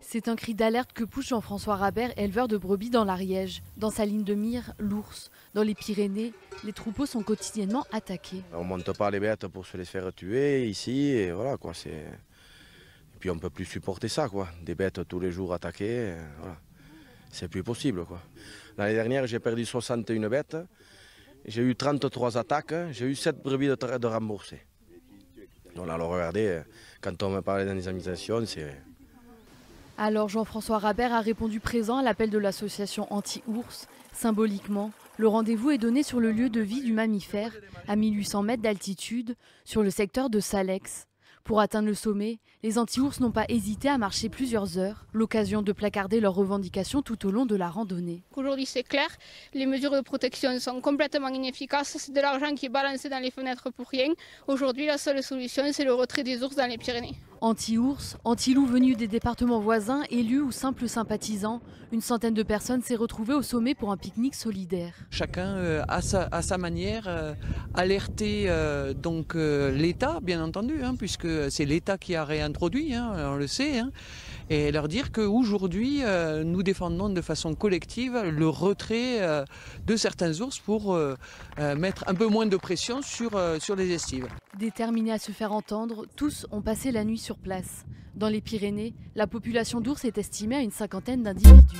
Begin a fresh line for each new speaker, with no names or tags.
C'est un cri d'alerte que pousse Jean-François Rabert, éleveur de brebis dans l'Ariège. Dans sa ligne de mire, l'ours. Dans les Pyrénées, les troupeaux sont quotidiennement attaqués.
On monte pas les bêtes pour se les faire tuer ici, et voilà quoi. C'est... Et puis on peut plus supporter ça quoi. Des bêtes tous les jours attaquées, voilà. C'est plus possible. L'année dernière j'ai perdu 61 bêtes, j'ai eu 33 attaques, j'ai eu 7 brebis de, de. Donc alors regardez, quand on me parle d'indemnisation, c'est
alors Jean-François Rabert a répondu présent à l'appel de l'association anti-ours. Symboliquement, le rendez-vous est donné sur le lieu de vie du mammifère, à 1800 mètres d'altitude, sur le secteur de Salex. Pour atteindre le sommet, les anti-ours n'ont pas hésité à marcher plusieurs heures, l'occasion de placarder leurs revendications tout au long de la randonnée.
Aujourd'hui c'est clair, les mesures de protection sont complètement inefficaces, c'est de l'argent qui est balancé dans les fenêtres pour rien. Aujourd'hui la seule solution c'est le retrait des ours dans les Pyrénées.
Anti-ours, anti-loups venus des départements voisins, élus ou simples sympathisants, une centaine de personnes s'est retrouvée au sommet pour un pique-nique solidaire.
Chacun euh, à, sa, manière euh, alerter euh, donc l'État, bien entendu, hein, puisque c'est l'État qui a réintroduit, hein, on le sait, hein, et leur dire qu'aujourd'hui nous défendons de façon collective le retrait de certains ours pour mettre un peu moins de pression sur, sur les estives.
Déterminés à se faire entendre, tous ont passé la nuit sur place. Dans les Pyrénées, la population d'ours est estimée à une cinquantaine d'individus.